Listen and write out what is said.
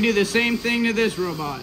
We do the same thing to this robot.